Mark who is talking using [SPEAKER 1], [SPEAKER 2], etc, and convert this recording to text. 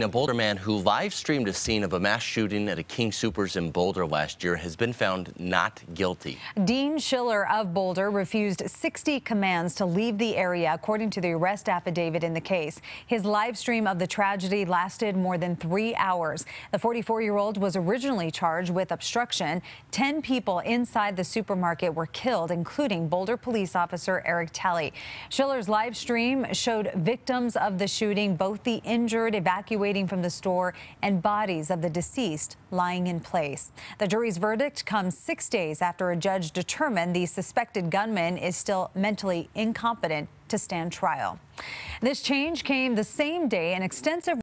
[SPEAKER 1] A Boulder man who live streamed a scene of a mass shooting at a King Soopers in Boulder last year has been found not guilty.
[SPEAKER 2] Dean Schiller of Boulder refused 60 commands to leave the area, according to the arrest affidavit in the case. His live stream of the tragedy lasted more than three hours. The 44 year old was originally charged with obstruction. Ten people inside the supermarket were killed, including Boulder police officer Eric Talley. Schiller's live stream showed victims of the shooting, both the injured, evacuated evacuating from the store and bodies of the deceased lying in place. The jury's verdict comes six days after a judge determined the suspected gunman is still mentally incompetent to stand trial. This change came the same day an extensive